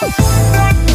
Oh,